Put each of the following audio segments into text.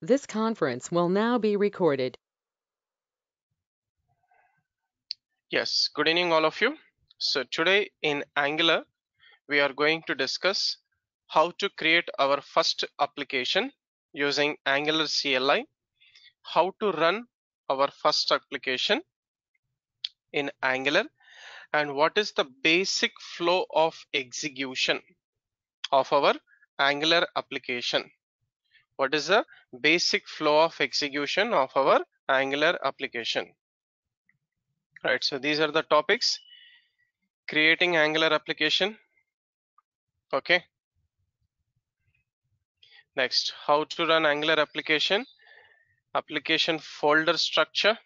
This conference will now be recorded. Yes, good evening all of you. So today in Angular, we are going to discuss how to create our first application using Angular CLI, how to run our first application in Angular, and what is the basic flow of execution of our Angular application. What is the basic flow of execution of our Angular application? Right, so these are the topics. Creating Angular application. Okay. Next, how to run Angular application. Application folder structure.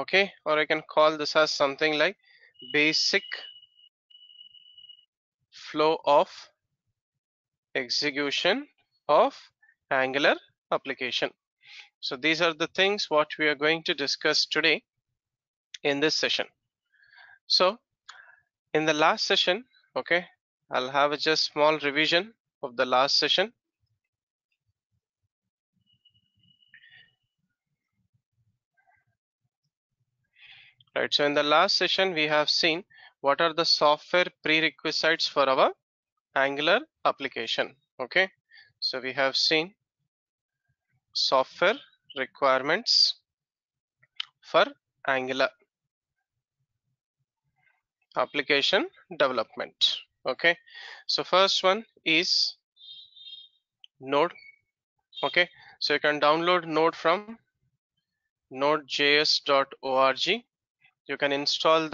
Okay, or I can call this as something like basic flow of execution of Angular application. So these are the things what we are going to discuss today in this session. So in the last session, okay, I'll have a just small revision of the last session. Right, so in the last session, we have seen what are the software prerequisites for our Angular application. Okay, so we have seen software requirements for Angular application development. Okay, so first one is Node. Okay, so you can download Node from nodejs.org. You can install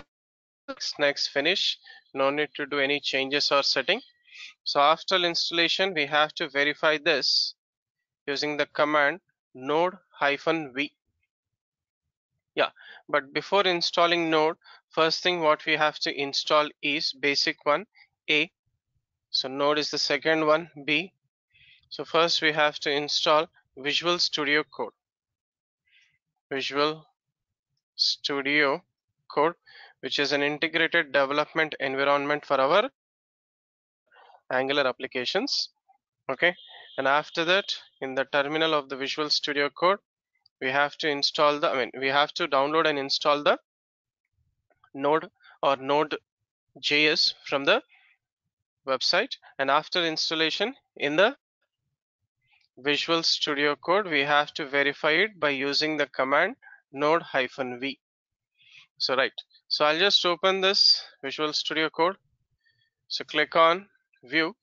next finish. No need to do any changes or setting. So after installation, we have to verify this using the command node hyphen v Yeah, but before installing node, first thing what we have to install is basic one, A. So node is the second one, B. So first we have to install Visual Studio Code. Visual Studio Code, which is an integrated development environment for our Angular applications. Okay, and after that, in the terminal of the Visual Studio Code, we have to install the, I mean, we have to download and install the Node or Node.js from the website. And after installation in the Visual Studio Code, we have to verify it by using the command node-v. So right, so I'll just open this Visual Studio Code. So click on view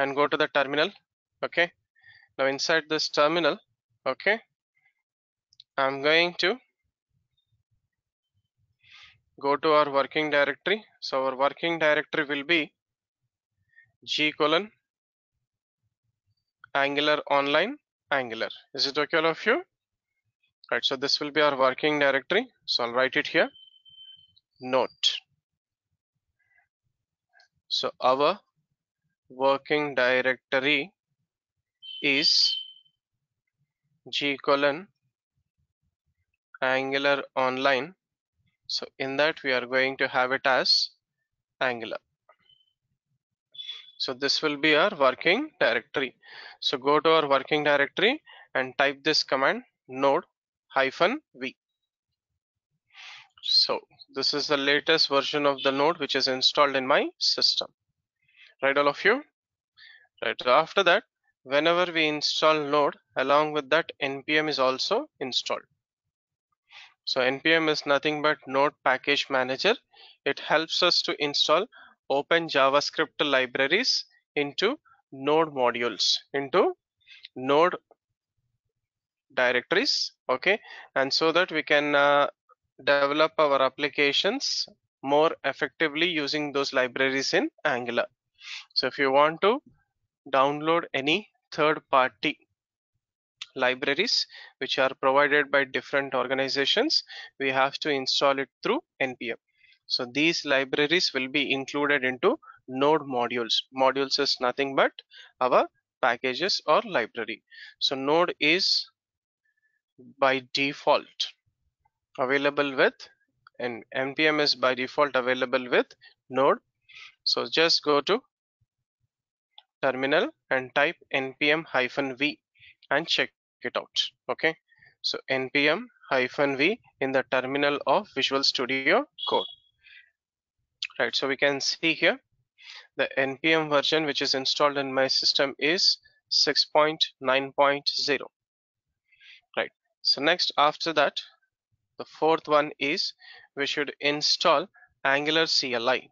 and go to the terminal okay. Now inside this terminal okay I'm going to go to our working directory. So our working directory will be g colon angular online angular. Is it okay all of you? Right so this will be our working directory. So I'll write it here. Note. So our working directory is g colon angular online. So in that we are going to have it as angular. So this will be our working directory. So go to our working directory and type this command node hyphen v. So this is the latest version of the node which is installed in my system. Right all of you? Right after that whenever we install node along with that npm is also installed. So npm is nothing but node package manager. It helps us to install open javascript libraries into node modules into node directories okay? And so that we can uh, develop our applications more effectively using those libraries in angular. So if you want to download any third party libraries which are provided by different organizations we have to install it through npm so these libraries will be included into node modules. Modules is nothing but our packages or library. So node is by default available with and npm is by default available with node. So just go to terminal and type npm hyphen v and check it out okay? So npm hyphen v in the terminal of visual studio code. Right so we can see here the npm version which is installed in my system is 6.9.0 right so next after that the fourth one is we should install angular cli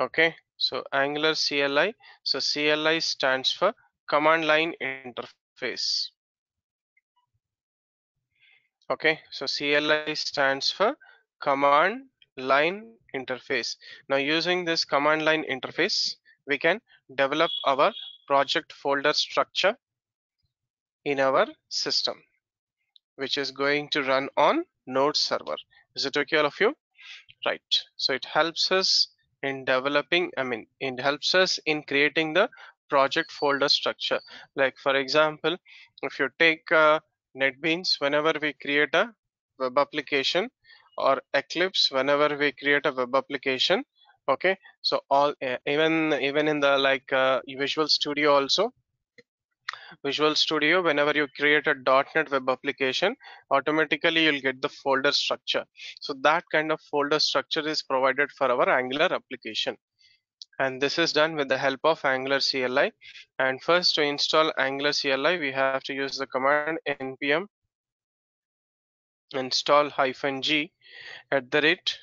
okay so angular cli so cli stands for command line interface. Okay so cli stands for command line interface. Now using this command line interface we can develop our project folder structure in our system which is going to run on node server. Is it okay all of you? Right. So it helps us in developing i mean it helps us in creating the project folder structure. Like for example if you take uh, netbeans whenever we create a web application or eclipse whenever we create a web application okay? So all even even in the like uh, visual studio also visual studio whenever you create a .NET web application automatically you'll get the folder structure. So that kind of folder structure is provided for our angular application. And this is done with the help of angular CLI and first to install angular CLI we have to use the command npm install hyphen g at the rate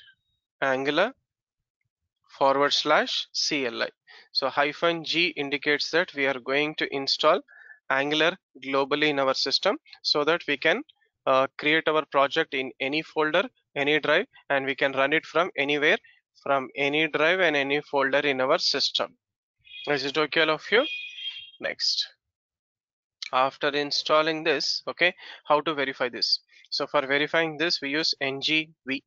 angular forward slash CLI so hyphen g indicates that we are going to install angular globally in our system so that we can uh, create our project in any folder any drive and we can run it from anywhere from any drive and any folder in our system. Is it okay all of you. Next. After installing this okay how to verify this? So for verifying this we use ngv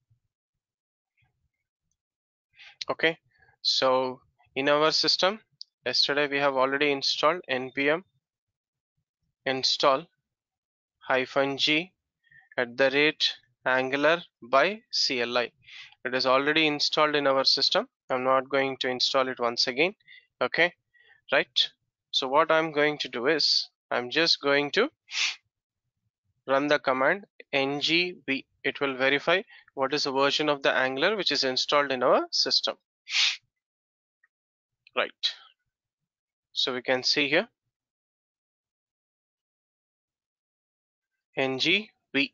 okay so in our system yesterday we have already installed npm install hyphen g at the rate angular by CLI. It is already installed in our system. I'm not going to install it once again. Okay, right. So what I'm going to do is I'm just going to run the command ngv. It will verify what is the version of the Angular which is installed in our system. Right. So we can see here ngv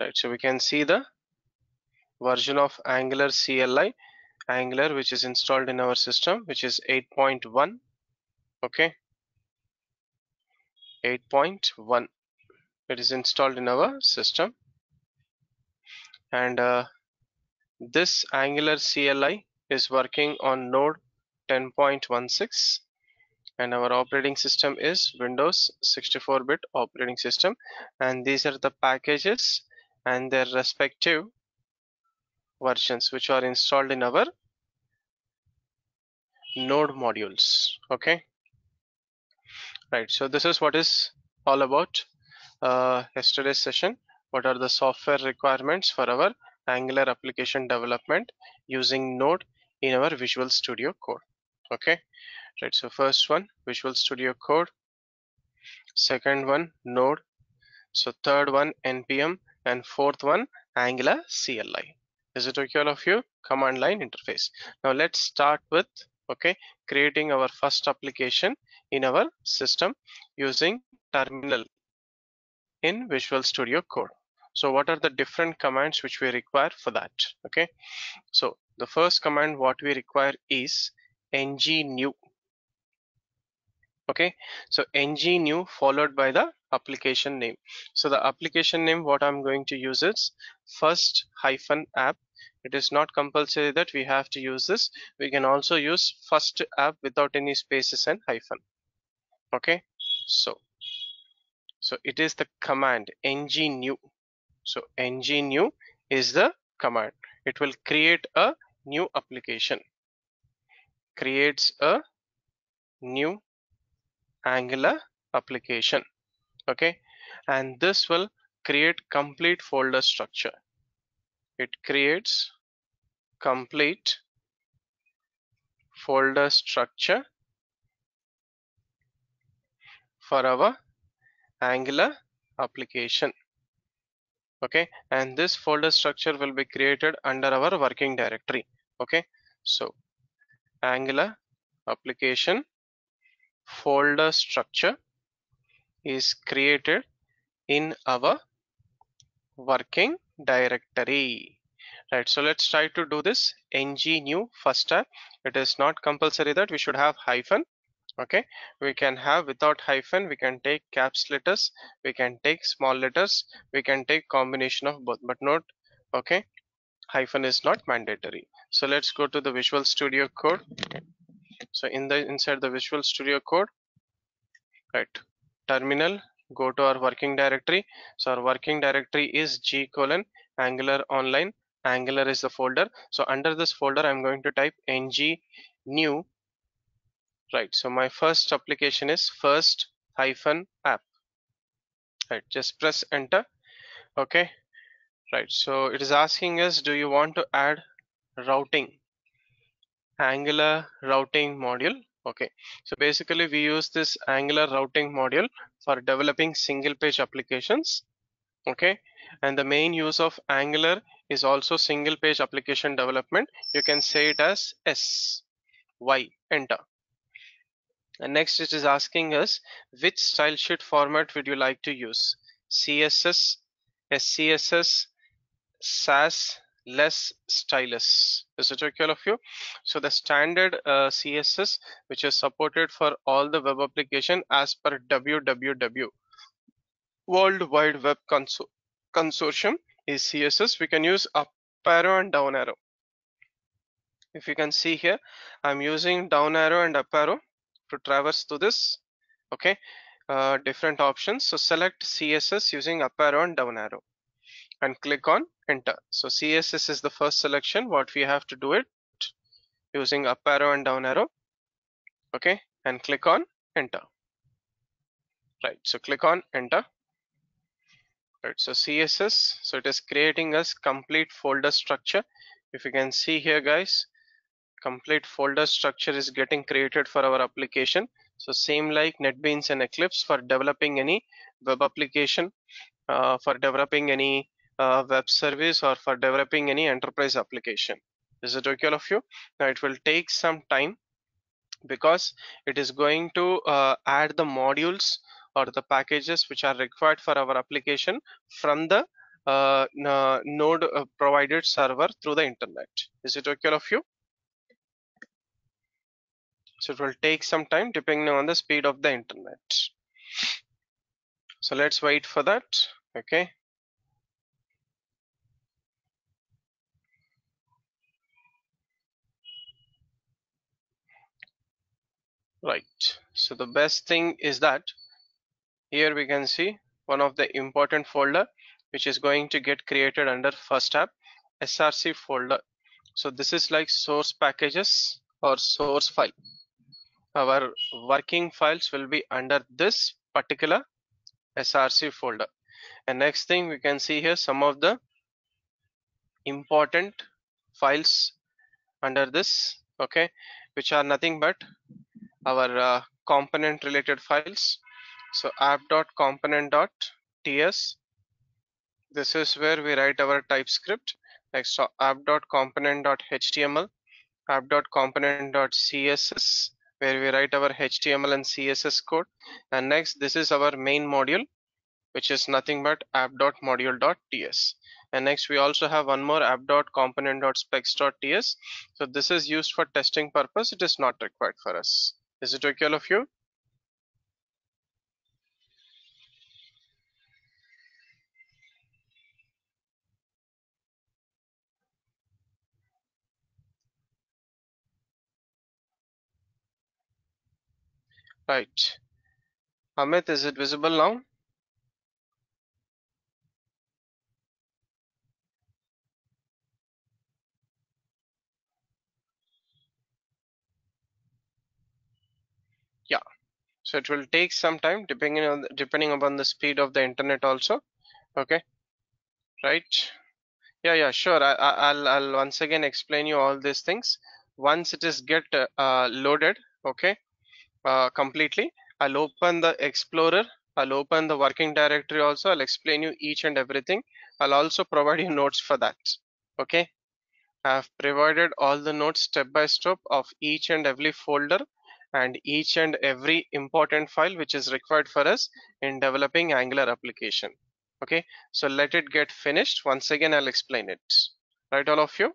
right so we can see the version of angular cli angular which is installed in our system which is 8.1 okay? 8.1 it is installed in our system. And uh, this angular cli is working on node 10.16 and our operating system is Windows 64-bit operating system. And these are the packages and their respective versions which are installed in our node modules. Okay? Right. So this is what is all about uh, yesterday's session. What are the software requirements for our angular application development using node in our visual studio code okay right so first one visual studio code. Second one node. So third one npm and fourth one angular cli is it okay all of you? Command line interface. Now let's start with okay creating our first application in our system using terminal in visual studio code. So what are the different commands which we require for that okay? So the first command what we require is ng new okay. So ng new followed by the application name. So the application name what i'm going to use is first hyphen app. It is not compulsory that we have to use this. We can also use first app without any spaces and hyphen. Okay. So so it is the command ng new so ng new is the command. It will create a new application. Creates a new angular application okay? And this will create complete folder structure. It creates complete folder structure for our angular application okay? And this folder structure will be created under our working directory okay? So angular application folder structure is created in our working directory. Right so let's try to do this. Ng new first time. It is not compulsory that we should have hyphen okay? We can have without hyphen we can take caps letters we can take small letters we can take combination of both but not okay? Hyphen is not mandatory. So let's go to the visual studio code so in the inside the visual studio code right terminal go to our working directory. So our working directory is g colon angular online. Angular is the folder. So under this folder i'm going to type ng new right. So my first application is first hyphen app right. Just press enter okay right. So it is asking us do you want to add routing angular routing module. Okay. So basically we use this angular routing module for developing single page applications. Okay. And the main use of angular is also single page application development. You can say it as s y enter. And next it is asking us which style sheet format would you like to use? Css scss sass less stylus. Is it okay all of you? So the standard uh, css which is supported for all the web application as per www world wide web Consor consortium is css we can use up arrow and down arrow. If you can see here i'm using down arrow and up arrow to traverse to this okay? Uh, different options. So select css using up arrow and down arrow and click on enter. So css is the first selection. What we have to do it using up arrow and down arrow. Okay and click on enter. Right so click on enter. Right so css so it is creating us complete folder structure. If you can see here guys complete folder structure is getting created for our application. So same like netbeans and eclipse for developing any web application uh, for developing any uh, web service or for developing any enterprise application. Is it okay all of you? Now it will take some time because it is going to uh, add the modules or the packages which are required for our application from the uh, node uh, provided server through the internet. Is it okay all of you? So it will take some time depending on the speed of the internet. So let's wait for that. Okay right. So the best thing is that here we can see one of the important folder which is going to get created under first app src folder. So this is like source packages or source file. Our working files will be under this particular src folder. And next thing we can see here some of the important files under this okay which are nothing but our uh, component related files. So app.component.ts this is where we write our typescript. Next so app.component.html app.component.css where we write our html and css code. And next this is our main module which is nothing but app.module.ts and next we also have one more app.component.specs.ts so this is used for testing purpose. It is not required for us is it okay all of you? Right. Amit, is it visible now? So it will take some time depending on depending upon the speed of the internet also okay right yeah yeah sure I, I'll I'll once again explain you all these things once it is get uh, loaded okay uh, completely I'll open the Explorer. I'll open the working directory also. I'll explain you each and everything. I'll also provide you notes for that. Okay. I have provided all the notes step by step of each and every folder and each and every important file which is required for us in developing Angular application. Okay, so let it get finished. Once again, I'll explain it. Right, all of you?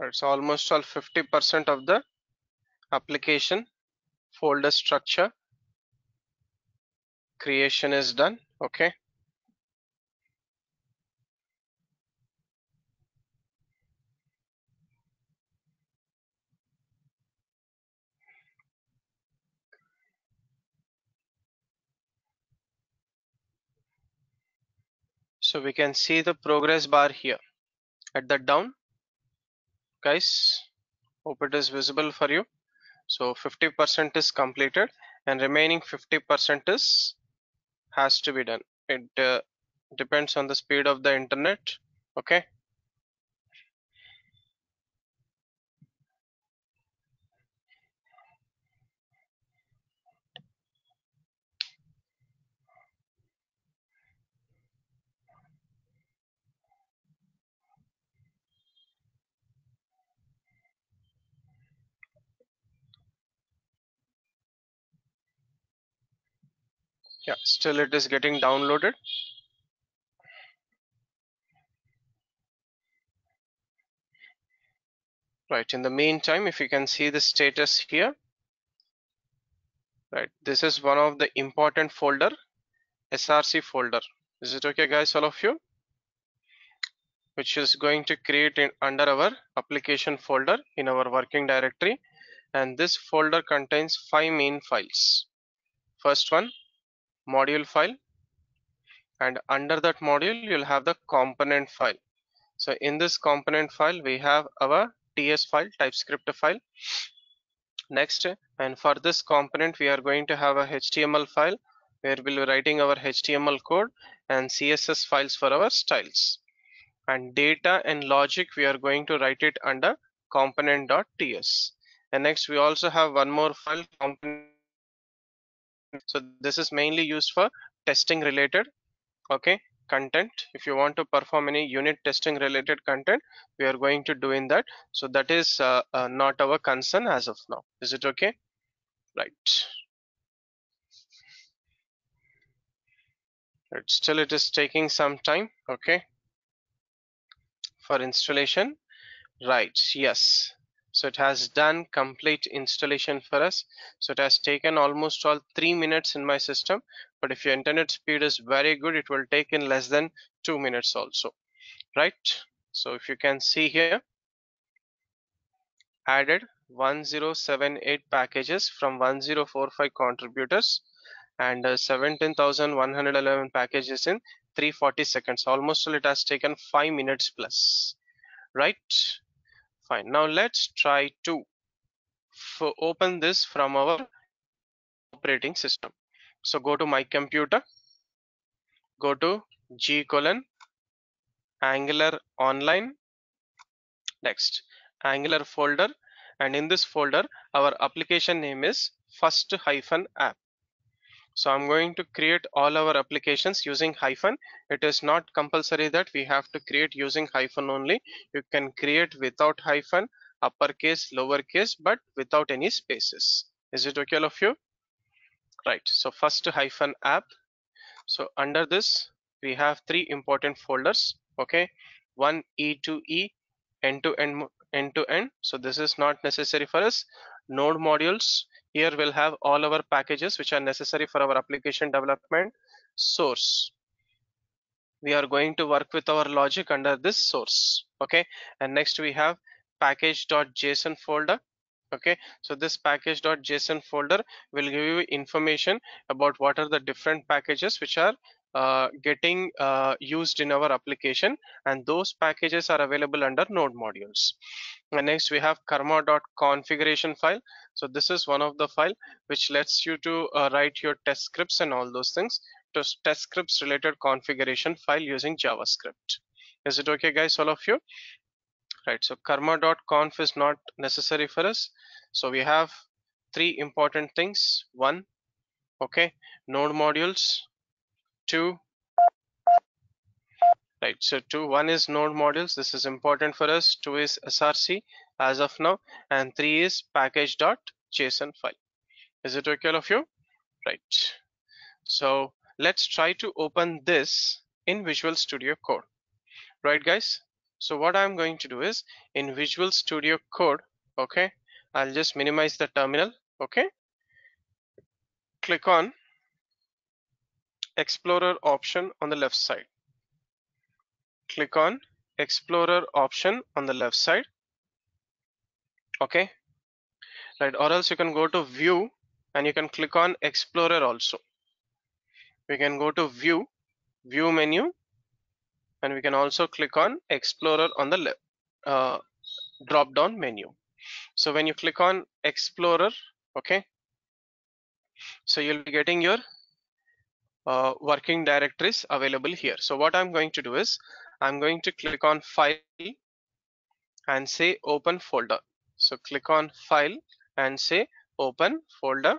It's almost all 50% of the application folder structure creation is done. Okay. So we can see the progress bar here at the down guys hope it is visible for you so 50% is completed and remaining 50% is has to be done. It uh, depends on the speed of the internet okay yeah still it is getting downloaded. Right in the meantime if you can see the status here. Right this is one of the important folder src folder. Is it okay guys all of you? Which is going to create in under our application folder in our working directory. And this folder contains five main files. First one module file and under that module you'll have the component file. So in this component file we have our ts file typescript file. Next and for this component we are going to have a html file where we'll be writing our html code and css files for our styles. And data and logic we are going to write it under component.ts and next we also have one more file component so this is mainly used for testing related okay content. If you want to perform any unit testing related content we are going to do in that. So that is uh, uh, not our concern as of now. Is it okay? Right. Right. Still it is taking some time okay for installation. Right. Yes so it has done complete installation for us. So it has taken almost all three minutes in my system but if your internet speed is very good it will take in less than two minutes also right? So if you can see here added 1078 packages from 1045 contributors and uh, 17,111 packages in 340 seconds. Almost all it has taken five minutes plus right fine. Now let's try to open this from our operating system. So go to my computer. Go to g colon angular online. Next. Angular folder. And in this folder our application name is first hyphen app so i'm going to create all our applications using hyphen. It is not compulsory that we have to create using hyphen only. You can create without hyphen uppercase lowercase but without any spaces. Is it okay all of you? Right. So first hyphen app. So under this we have three important folders. Okay. One e to e end to end end to end. So this is not necessary for us. Node modules here we'll have all our packages which are necessary for our application development source. We are going to work with our logic under this source okay? And next we have package.json folder okay? So this package.json folder will give you information about what are the different packages which are uh, getting uh, used in our application and those packages are available under node modules. And next we have karma.configuration file. So this is one of the file which lets you to uh, write your test scripts and all those things to test scripts related configuration file using javascript. Is it okay guys all of you? Right so karma.conf is not necessary for us. So we have three important things. One okay node modules two. Right so two one is node modules. This is important for us. Two is src as of now and three is package.json file. Is it okay of you? Right. So let's try to open this in visual studio code. Right guys? So what i'm going to do is in visual studio code okay i'll just minimize the terminal okay? Click on explorer option on the left side. Click on explorer option on the left side. Okay. Right or else you can go to view and you can click on explorer also. We can go to view view menu and we can also click on explorer on the left uh, drop down menu. So when you click on explorer okay so you'll be getting your uh, working directories available here. So what i'm going to do is i'm going to click on file and say open folder. So click on file and say open folder.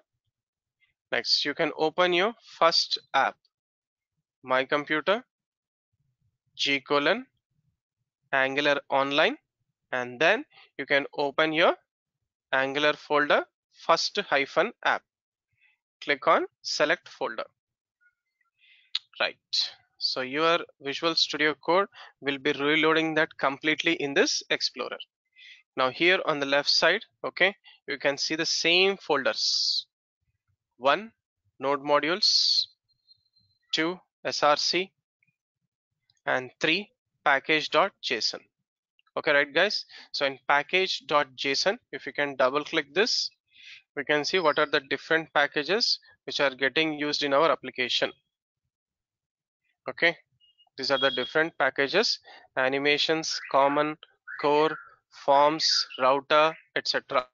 Next you can open your first app my computer g colon angular online and then you can open your angular folder first hyphen app. Click on select folder right. So your visual studio code will be reloading that completely in this explorer. Now here on the left side okay you can see the same folders. One node modules. Two src and three package.json okay right guys? So in package.json if you can double click this we can see what are the different packages which are getting used in our application okay? These are the different packages. Animations common core forms router etc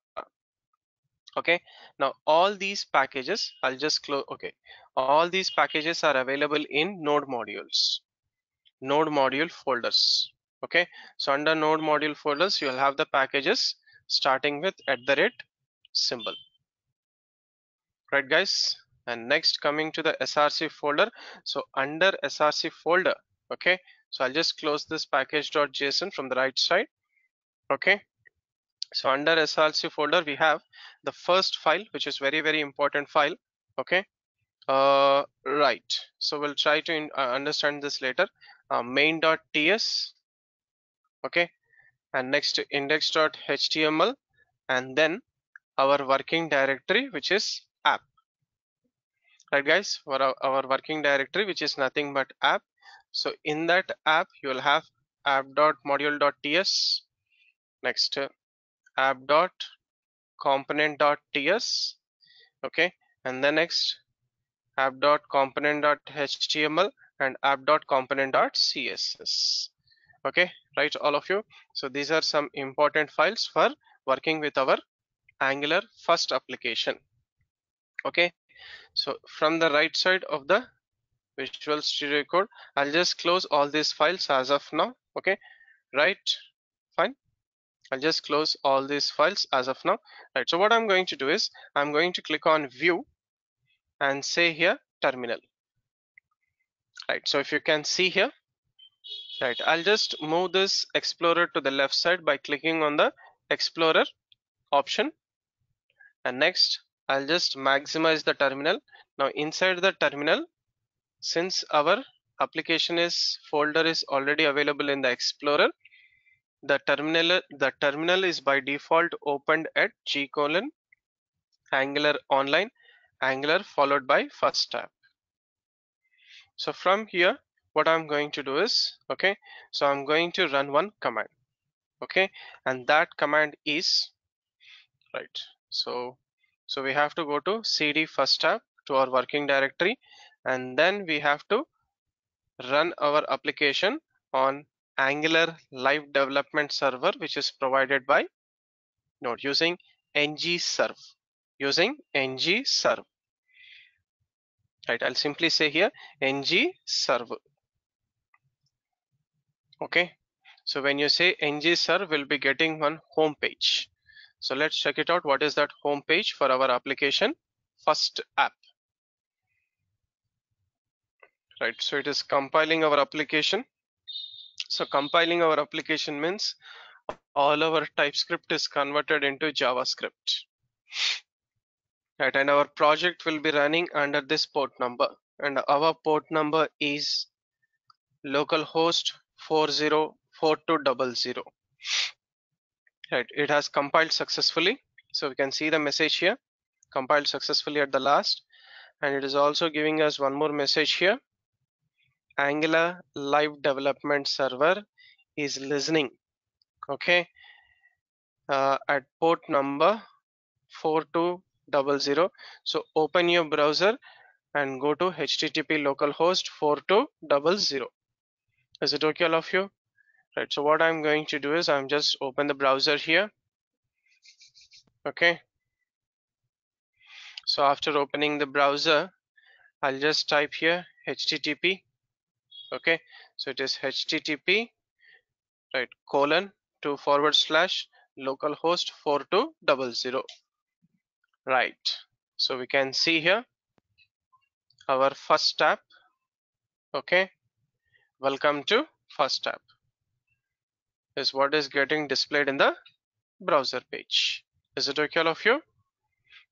okay? Now all these packages i'll just close okay. All these packages are available in node modules. Node module folders. Okay? So under node module folders you'll have the packages starting with at the rate symbol. Right guys and next coming to the src folder. So under src folder okay so i'll just close this package.json from the right side okay. So under src folder we have the first file which is very very important file okay. Uh right so we'll try to in, uh, understand this later. Uh, main.ts okay. And next to index.html and then our working directory which is right guys for our, our working directory which is nothing but app. So in that app you will have app.module.ts next app.component.ts okay and then next app.component.html and app.component.css okay right all of you? So these are some important files for working with our angular first application. Okay so from the right side of the visual studio code i'll just close all these files as of now okay? Right? Fine? I'll just close all these files as of now. Right so what i'm going to do is i'm going to click on view and say here terminal. Right so if you can see here right i'll just move this explorer to the left side by clicking on the explorer option. And next i'll just maximize the terminal. Now inside the terminal since our application is folder is already available in the explorer the terminal the terminal is by default opened at g colon angular online angular followed by first app. So from here what i'm going to do is okay so i'm going to run one command okay and that command is right so so we have to go to cd first app to our working directory and then we have to run our application on Angular live development server, which is provided by Node using ng serve using ng serve. Right, I'll simply say here ng serve. Okay, so when you say ng serve, we'll be getting one home page. So let's check it out. What is that home page for our application? First app. Right, so it is compiling our application. So compiling our application means all our TypeScript is converted into JavaScript. Right, and our project will be running under this port number and our port number is localhost 404200. Right, it has compiled successfully. So we can see the message here, compiled successfully at the last. And it is also giving us one more message here. Angular live development server is listening okay uh, at port number 4200 so open your browser and go to http localhost 4200 is it okay all of you right so what i'm going to do is i'm just open the browser here okay? So after opening the browser i'll just type here http okay? So it is http right colon to forward slash localhost four 4200 right so we can see here our first app okay? Welcome to first app is what is getting displayed in the browser page is it okay all of you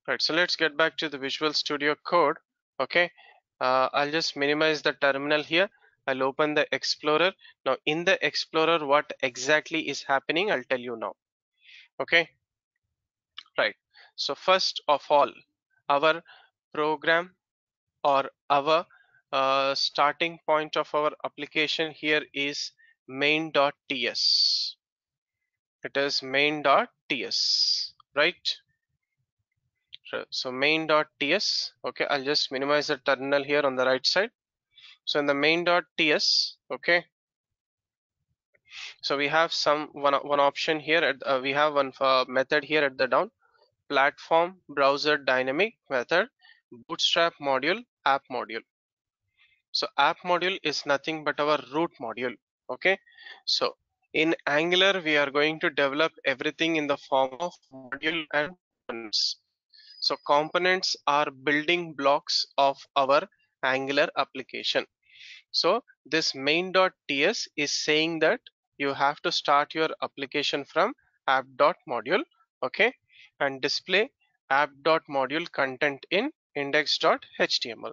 right so let's get back to the visual studio code okay uh, i'll just minimize the terminal here I'll open the Explorer. Now in the Explorer, what exactly is happening, I'll tell you now. Okay, right. So first of all, our program or our uh, starting point of our application here is main.ts. It is main.ts, right? So main.ts. Okay, I'll just minimize the terminal here on the right side so in the main.ts okay so we have some one one option here at uh, we have one uh, method here at the down platform browser dynamic method bootstrap module app module so app module is nothing but our root module okay? So in angular we are going to develop everything in the form of module and components. So components are building blocks of our angular application. So this main.ts is saying that you have to start your application from app.module okay? And display app.module content in index.html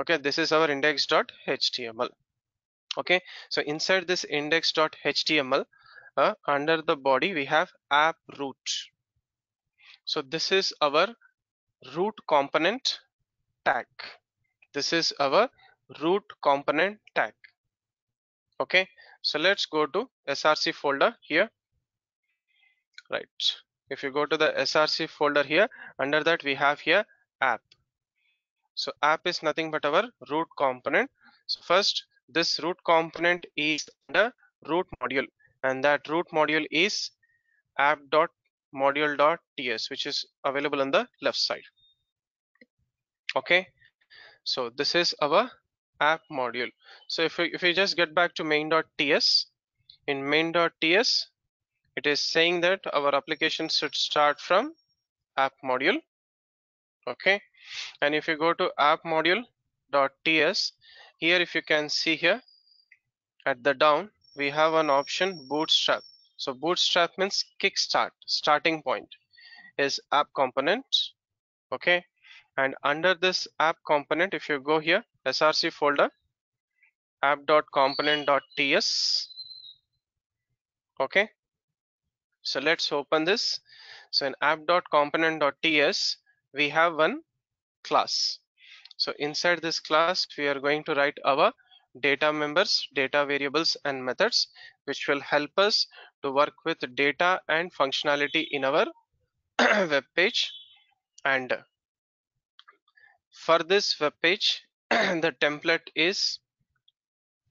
okay? This is our index.html okay so inside this index.html uh, under the body we have app root. So this is our root component tag. This is our root component tag. Okay so let's go to src folder here. Right if you go to the src folder here under that we have here app. So app is nothing but our root component. So first this root component is the root module and that root module is app.module.ts which is available on the left side. Okay? So this is our app module. So if we if we just get back to main.ts in main.ts it is saying that our application should start from app module. Okay? And if you go to app module.ts here if you can see here at the down we have an option bootstrap. So bootstrap means kickstart starting point is app component okay? And under this app component if you go here src folder app.component.ts okay? So let's open this. So in app.component.ts we have one class so inside this class we are going to write our data members data variables and methods which will help us to work with data and functionality in our web page. And for this web page the template is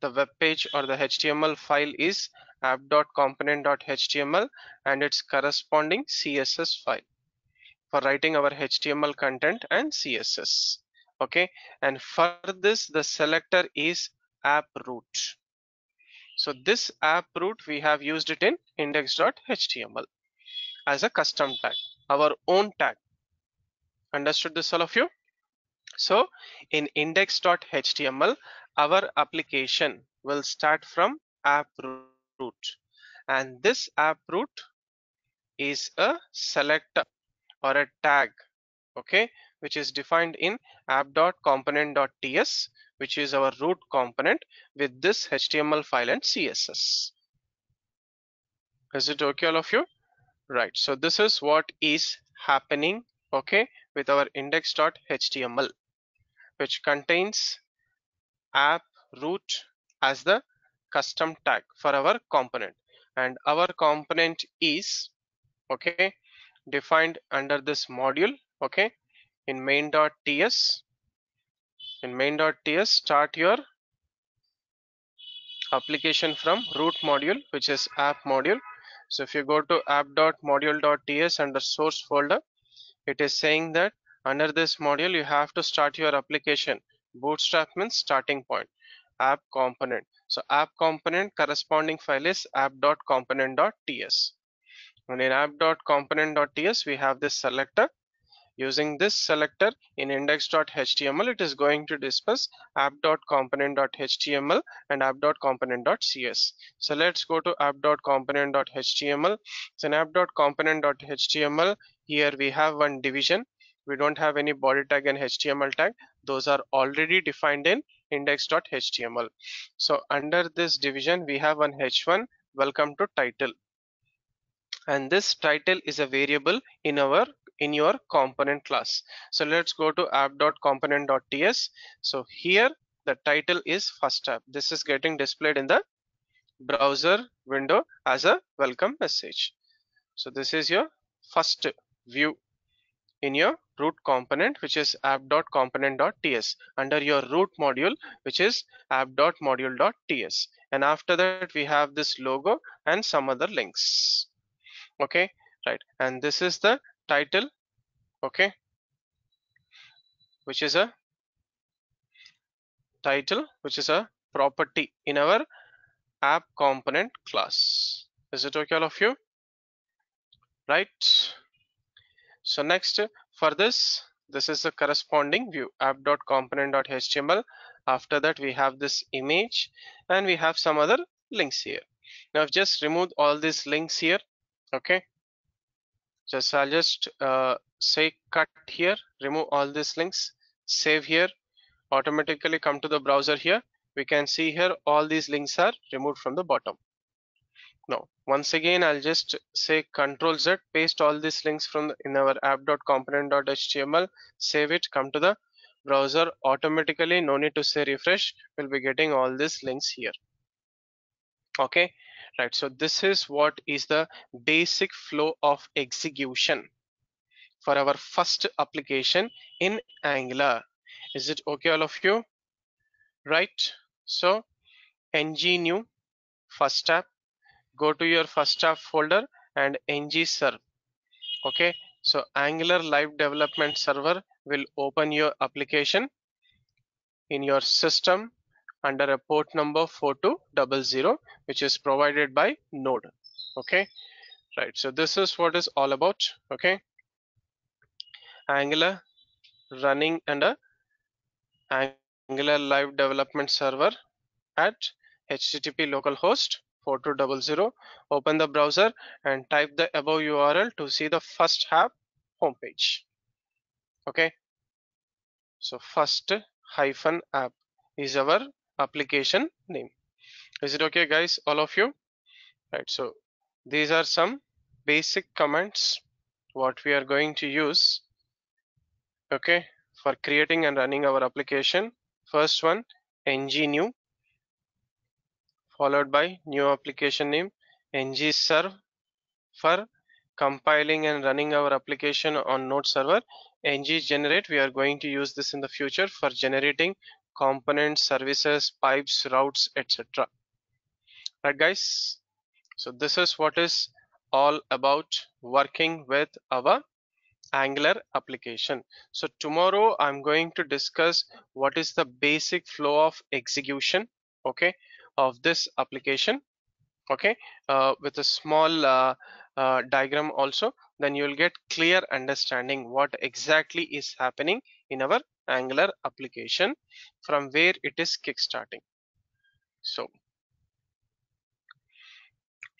the web page or the html file is app.component.html and its corresponding css file for writing our html content and css okay? And for this the selector is app root. So this app root we have used it in index.html as a custom tag our own tag. Understood this all of you? So in index.html our application will start from app root. And this app root is a selector or a tag. Okay which is defined in app.component.ts which is our root component with this html file and css is it okay all of you? Right so this is what is happening okay with our index.html which contains app root as the custom tag for our component. And our component is okay defined under this module okay in main.ts in main.ts start your application from root module which is app module. So if you go to app.module.ts under source folder it is saying that under this module you have to start your application. Bootstrap means starting point. App component. So app component corresponding file is app.component.ts and in app.component.ts we have this selector using this selector in index.html it is going to discuss app.component.html and app.component.css so let's go to app.component.html so in app.component.html here we have one division. We don't have any body tag and html tag. Those are already defined in index.html so under this division we have one h1 welcome to title. And this title is a variable in our in your component class. So let's go to app.component.ts so here the title is first app. This is getting displayed in the browser window as a welcome message. So this is your first view in your root component which is app.component.ts under your root module which is app.module.ts and after that we have this logo and some other links. Okay right. And this is the title okay which is a title which is a property in our app component class. Is it okay all of you? Right. So next for this this is the corresponding view app.component.html after that we have this image and we have some other links here. Now I've just removed all these links here okay just I'll just uh, say cut here remove all these links save here automatically come to the browser here. We can see here all these links are removed from the bottom. Now once again I'll just say control Z paste all these links from in our app.component.html save it come to the browser. Automatically no need to say refresh. We'll be getting all these links here. Okay right so this is what is the basic flow of execution for our first application in angular. Is it okay all of you? Right so ng new first app. Go to your first app folder and ng serve okay so angular live development server will open your application in your system under a port number 4200 which is provided by node. Okay? Right so this is what is all about okay? Angular running under angular live development server at http localhost 4200 open the browser and type the above url to see the first app homepage. Okay? So first hyphen app is our application name. Is it okay guys all of you? Right so these are some basic commands what we are going to use okay for creating and running our application. First one ng new followed by new application name ng serve for compiling and running our application on node server. ng generate we are going to use this in the future for generating components services pipes routes etc right guys? So this is what is all about working with our angular application. So tomorrow i'm going to discuss what is the basic flow of execution okay of this application okay? Uh, with a small uh, uh, diagram also. Then you'll get clear understanding what exactly is happening in our angular application from where it is kickstarting. So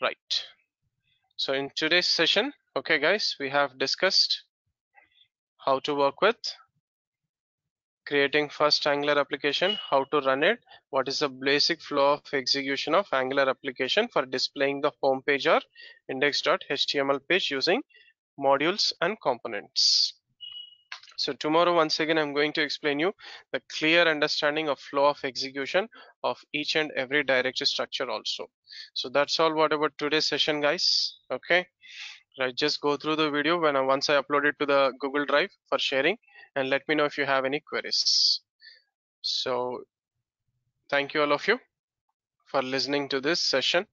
right. So in today's session okay guys we have discussed how to work with creating first angular application how to run it what is the basic flow of execution of angular application for displaying the home page or index.html page using modules and components so tomorrow once again i'm going to explain you the clear understanding of flow of execution of each and every directory structure also. So that's all. What about today's session guys? Okay. Right just go through the video when I, once I upload it to the Google Drive for sharing and let me know if you have any queries. So thank you all of you for listening to this session